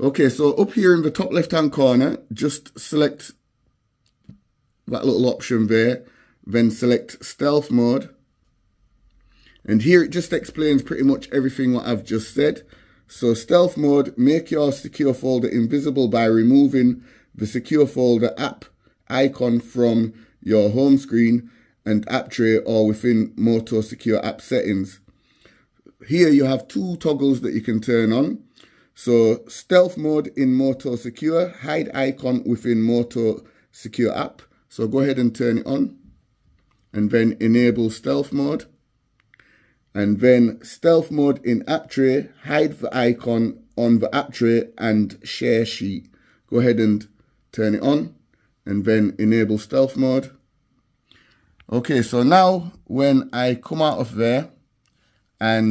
Okay, so up here in the top left hand corner, just select that little option there, then select stealth mode. And here it just explains pretty much everything what I've just said. So stealth mode, make your secure folder invisible by removing the secure folder app icon from your home screen and app tray or within Moto Secure app settings. Here you have two toggles that you can turn on. So stealth mode in Moto Secure, hide icon within Moto Secure app. So go ahead and turn it on and then enable stealth mode. And then stealth mode in app tray, hide the icon on the app tray and share sheet. Go ahead and turn it on and then enable stealth mode. Okay, so now when I come out of there and